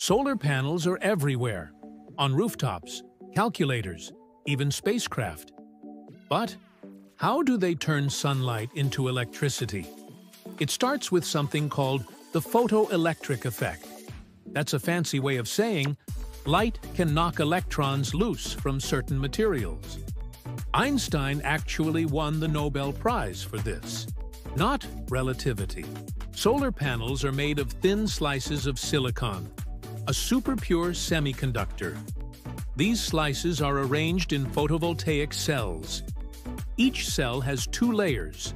Solar panels are everywhere, on rooftops, calculators, even spacecraft. But how do they turn sunlight into electricity? It starts with something called the photoelectric effect. That's a fancy way of saying light can knock electrons loose from certain materials. Einstein actually won the Nobel Prize for this. Not relativity. Solar panels are made of thin slices of silicon, a super pure semiconductor. These slices are arranged in photovoltaic cells. Each cell has two layers.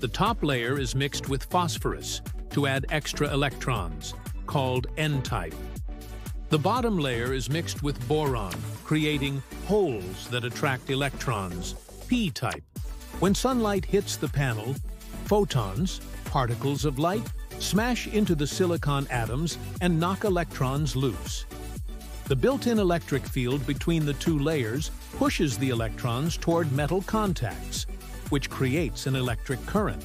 The top layer is mixed with phosphorus to add extra electrons, called N-type. The bottom layer is mixed with boron, creating holes that attract electrons, P-type. When sunlight hits the panel, photons, particles of light, smash into the silicon atoms and knock electrons loose. The built-in electric field between the two layers pushes the electrons toward metal contacts, which creates an electric current.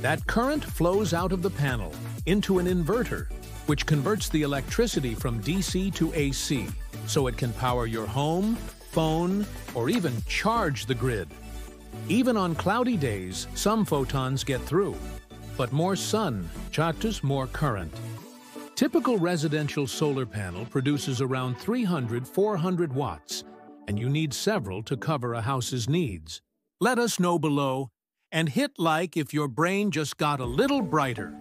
That current flows out of the panel into an inverter, which converts the electricity from DC to AC, so it can power your home, phone, or even charge the grid. Even on cloudy days, some photons get through, but more sun charges more current. Typical residential solar panel produces around 300-400 watts, and you need several to cover a house's needs. Let us know below, and hit like if your brain just got a little brighter.